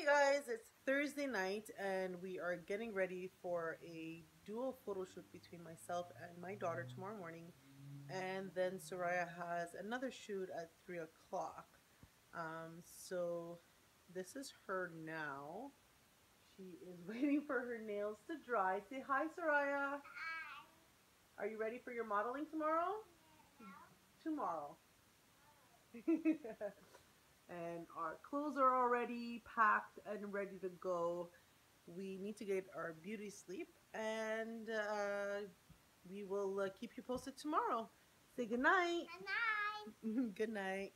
Hey guys, it's Thursday night and we are getting ready for a dual photo shoot between myself and my daughter tomorrow morning. And then Soraya has another shoot at 3 o'clock. Um, so this is her now. She is waiting for her nails to dry. Say hi, Soraya. Hi. Are you ready for your modeling tomorrow? Tomorrow. and our clothes are already packed and ready to go. We need to get our beauty sleep and uh, we will uh, keep you posted tomorrow. Say good night. Good night. good night.